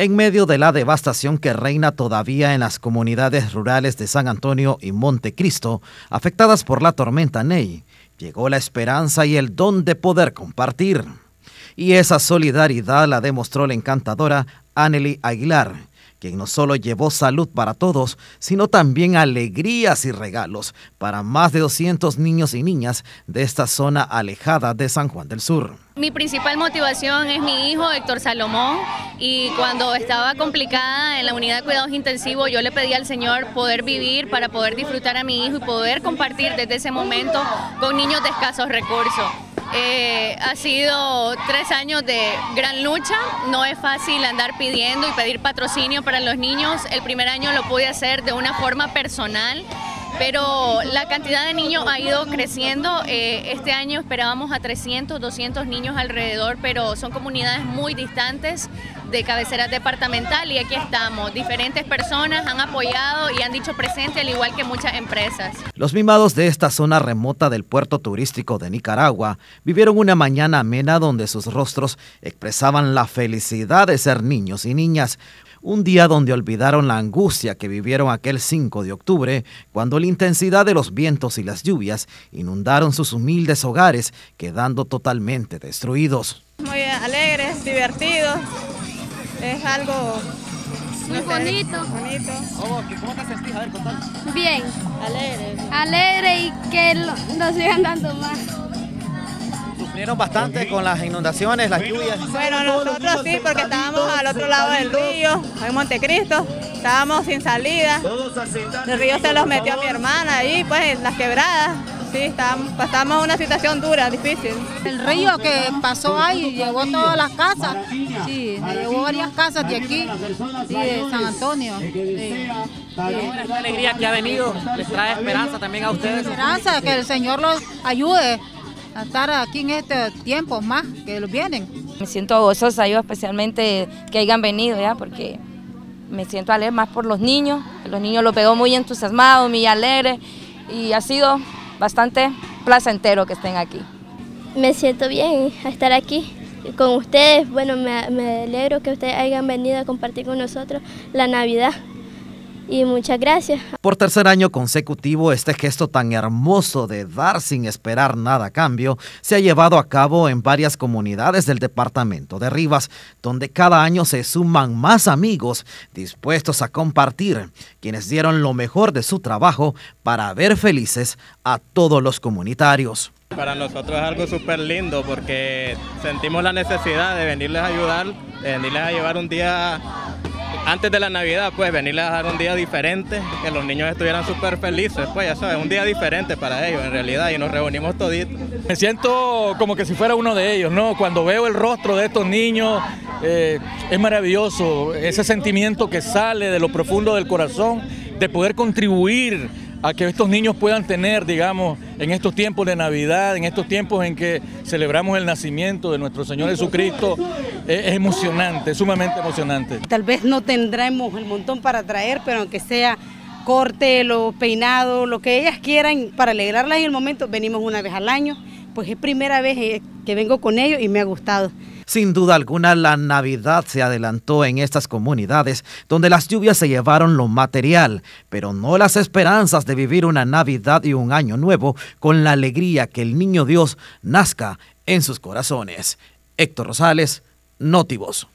En medio de la devastación que reina todavía en las comunidades rurales de San Antonio y Montecristo, afectadas por la tormenta Ney, llegó la esperanza y el don de poder compartir. Y esa solidaridad la demostró la encantadora Anneli Aguilar, quien no solo llevó salud para todos, sino también alegrías y regalos para más de 200 niños y niñas de esta zona alejada de San Juan del Sur. Mi principal motivación es mi hijo Héctor Salomón y cuando estaba complicada en la unidad de cuidados intensivos yo le pedí al Señor poder vivir para poder disfrutar a mi hijo y poder compartir desde ese momento con niños de escasos recursos. Eh, ha sido tres años de gran lucha, no es fácil andar pidiendo y pedir patrocinio para los niños. El primer año lo pude hacer de una forma personal pero la cantidad de niños ha ido creciendo. Eh, este año esperábamos a 300, 200 niños alrededor, pero son comunidades muy distantes de cabeceras departamental y aquí estamos. Diferentes personas han apoyado y han dicho presente, al igual que muchas empresas. Los mimados de esta zona remota del puerto turístico de Nicaragua vivieron una mañana amena donde sus rostros expresaban la felicidad de ser niños y niñas un día donde olvidaron la angustia que vivieron aquel 5 de octubre, cuando la intensidad de los vientos y las lluvias inundaron sus humildes hogares, quedando totalmente destruidos. Alegres, divertidos, es algo muy bonito. bonito. Oh, ¿Cómo te sentís? A ver, Bien. Alegre. Alegre y que nos sigan dando más. ¿Sufrieron bastante con las inundaciones, las lluvias? Bueno, nosotros sí, porque estábamos al otro lado del río, en Montecristo. Estábamos sin salida. El río se los metió a mi hermana ahí, pues, en las quebradas. Sí, estábamos, pasamos una situación dura, difícil. El río que pasó ahí llevó todas las casas, sí, llevó varias casas de aquí, sí, de San Antonio. Sí. Esta alegría que ha venido les trae esperanza también a ustedes. Esperanza, que el Señor los ayude a estar aquí en este tiempo más que los vienen. Me siento gozosa yo especialmente que hayan venido ya porque me siento alegre más por los niños, los niños lo pegó muy entusiasmados, muy alegres y ha sido bastante placentero que estén aquí. Me siento bien estar aquí con ustedes. Bueno, me, me alegro que ustedes hayan venido a compartir con nosotros la Navidad y muchas gracias. Por tercer año consecutivo, este gesto tan hermoso de dar sin esperar nada a cambio se ha llevado a cabo en varias comunidades del departamento de Rivas, donde cada año se suman más amigos dispuestos a compartir, quienes dieron lo mejor de su trabajo para ver felices a todos los comunitarios. Para nosotros es algo súper lindo porque sentimos la necesidad de venirles a ayudar, de venirles a llevar un día antes de la Navidad, pues venirles a dar un día diferente, que los niños estuvieran súper felices, pues ya sabes, un día diferente para ellos en realidad y nos reunimos toditos. Me siento como que si fuera uno de ellos, ¿no? Cuando veo el rostro de estos niños, eh, es maravilloso ese sentimiento que sale de lo profundo del corazón de poder contribuir a que estos niños puedan tener, digamos, en estos tiempos de Navidad, en estos tiempos en que celebramos el nacimiento de nuestro Señor Jesucristo, es emocionante, sumamente emocionante. Tal vez no tendremos el montón para traer, pero aunque sea corte, los peinados, lo que ellas quieran para alegrarlas en el momento, venimos una vez al año, pues es primera vez eh, que vengo con ellos y me ha gustado. Sin duda alguna, la Navidad se adelantó en estas comunidades donde las lluvias se llevaron lo material, pero no las esperanzas de vivir una Navidad y un año nuevo con la alegría que el niño Dios nazca en sus corazones. Héctor Rosales, Notivos.